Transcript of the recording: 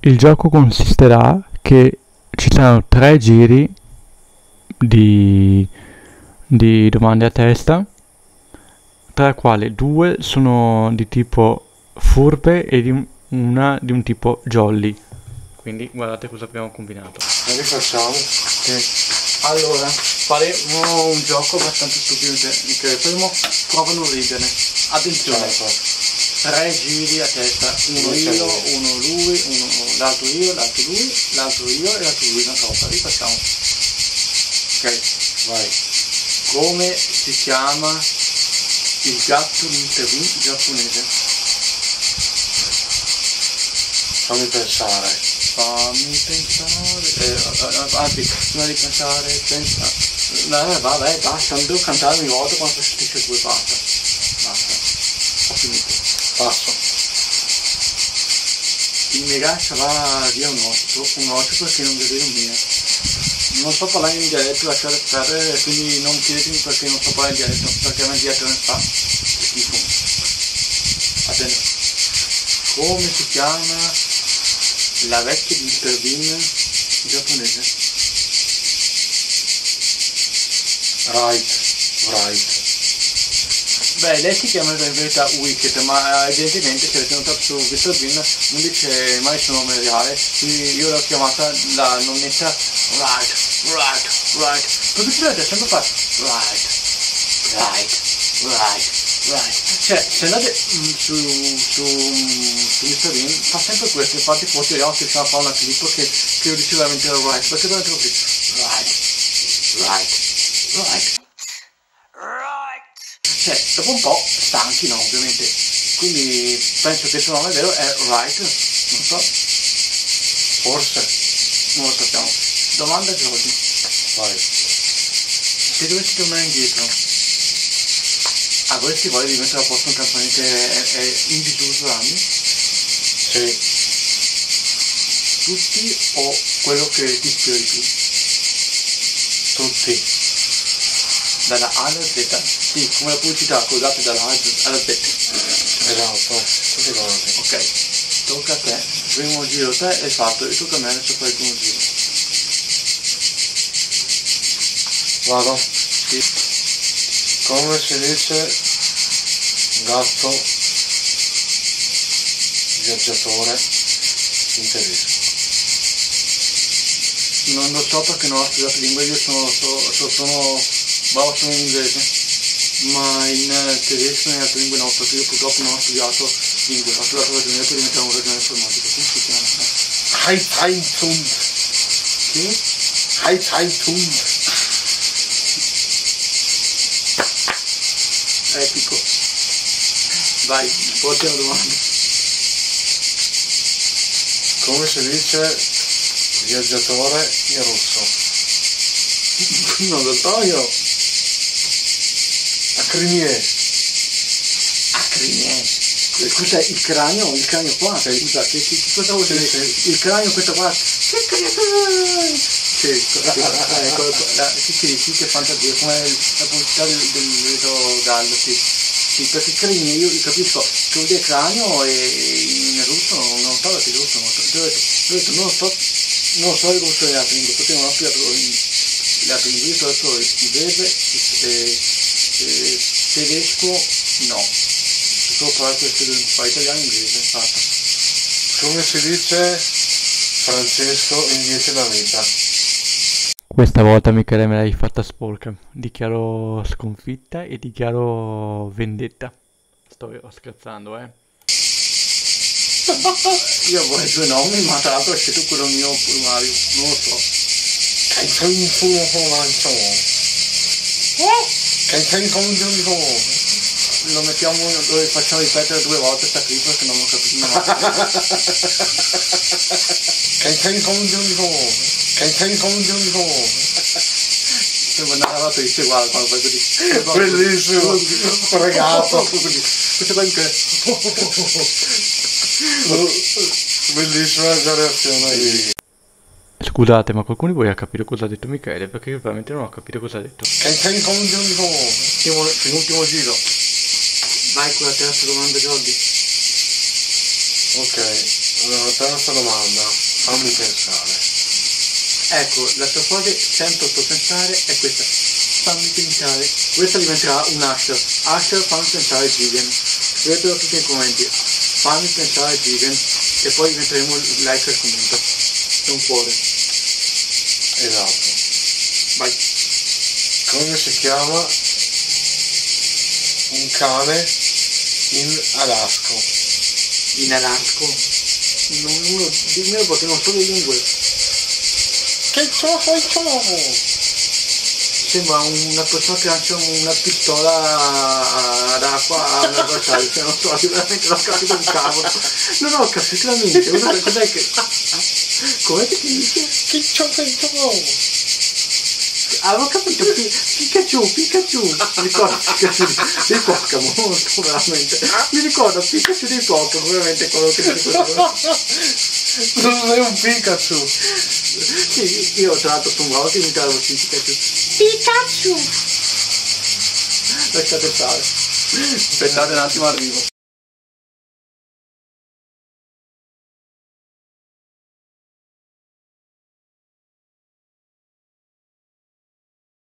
Il gioco consisterà che ci saranno tre giri di, di domande a testa, tra i quali due sono di tipo furbe e di un- una di un tipo jolly. Quindi guardate cosa abbiamo combinato. E rifacciamo. Allora, faremo un gioco abbastanza stupido che primo prova a non ridere. Attenzione, tre giri a testa, uno io, uno lui, uno l'altro io, l'altro lui, l'altro io e l'altro lui, una cosa, rifacciamo. Ok, Vai. come si chiama il gatto. Bean giapponese? Fammi pensare. Fammi pensare, eh, eh, anzi, prima di pensare, pensa, eh, vabbè, basta, non devo cantare ogni volta quando sostituisce due basta. Passo. Il ragazzo va via un occhio, un occhio perché non vedo mia. Non so parlare in dialetto, lasciate perdere, quindi non chiedetemi perché non so parlare in dialetto, perché a me dialetto non fa schifo. Attento. Come si chiama la vecchia di. Bean giapponese? Right. Right. Beh, lei si chiama in verità Wicked, ma evidentemente se avete notato su Mr. Bean non dice mai il suo nome reale, quindi io l'ho chiamata la nonnetta Right, Right, Right. Perché si vede sempre fa Right, Right, Right, Right. Cioè, se andate mm, su, su, su. Bean fa sempre questo, infatti poi vediamo se riusciamo a fare una clip che, che io dicevo veramente Right, perché dovete così Right, Right, Right. Dopo un po' stanchi, no, ovviamente. Quindi penso che il suo nome vero è Wright, non so, Forse. non lo sappiamo. Domanda Giorgi, Vai. se dovessi tornare indietro, avresti voglia di mettere a posto un campanile che è, è in disuso da anni? Sì. Tutti o quello che ti ispira di più? Tutti. Dalla A alla Z. Sì, come la pubblicità, codate dalla A alla Z. Esatto. Tutti quanti. Ok, tocca a te. Primo giro te hai fatto, e tocca a me adesso fai il primo giro. Vado. Sì. Come si dice gatto viaggiatore in tedesco? Non lo so perché non ho studiato lingue, io sono, so- so- sono bravo solo in inglese, ma in eh, tedesco e in altre lingue no, perché io purtroppo non ho studiato lingue, ho studiato ragioneria per diventare un ragioniere informatico, come si chiama? Heizheitund. Sì? Heizheitund. Epico. Vai, porti la domanda. Come si dice viaggiatore in russo? non lo so io. Acrinie. Acrine. Eh, Cos'è il cranio? Il cranio qua? Scusa, che, che- cosa vuol Sì, dire? sì. Il cranio questo qua? Sì, sì, ecco, la, sì, sì, sì, che fantasia, come la pubblicità del, del gallo, sì. Sì, perché cranio, io capisco che vuol dire cranio e in russo non so perché russo, non so, ho detto, non so, non so come sono le altre lingue, in- le altre lingue, io ho detto inglese, e, e, tedesco, no. Solo del fare italiano e inglese, basta. Come si dice Francesco in 10 la vita? Questa volta Michele me l'hai fatta sporca. Dichiaro sconfitta e dichiaro vendetta. Sto scherzando, eh. Io vorrei due nomi, ma tra l'altro ho scelto quello mio primario. Non lo so. Sei un fumo fumancio? Che sei un fumo Lo mettiamo, lo facciamo ripetere due volte sta clip perché non ho capito niente. Che sei un fumo Che sei un fumo Sembra una lavatrice, guarda quando fai così. Bellissimo. Fregato. Così. Questo qua in che... Bellissima la reazione lì. Scusate, ma qualcuno di voi ha capito cosa ha detto Michele? Perché io veramente non ho capito cosa ha detto. Penultimo giro. Vai con la terza domanda, Jordi. Ok. Allora, terza domanda, fammi pensare. Ecco, la tua frase sempre per pensare è questa. Fammi pensare. Questa diventerà un hashtag. Hashtag fammi pensare Gigan. Scrivetelo tutti nei commenti. Fammi pensare Gigan. E poi metteremo il like al commento. E un cuore. Esatto. Vai. Come si chiama un cane in Alasco? In Alasco. Non, uno, dimmelo perché non so le lingue. Che ciofo è ciofo? Sembra una persona che lancia una pistola d'acqua a un avversario, se non so, veramente non ho capito un cavolo. Non ho capito la mente, cos'è, cos'è che... Com'è che si dice? È ciofo? Avevo capito, Pi- Pikachu, Pikachu, mi ricordo Pikachu di- dei Pokémon, molto veramente. Mi ricordo Pikachu dei Pokémon, veramente quello che mi ricordo. Non sei un Pikachu. Sì, io tra l'altro sono bravo che imitavo sì, Pikachu. Pikachu! Lasciate stare. Aspettate un attimo, arrivo.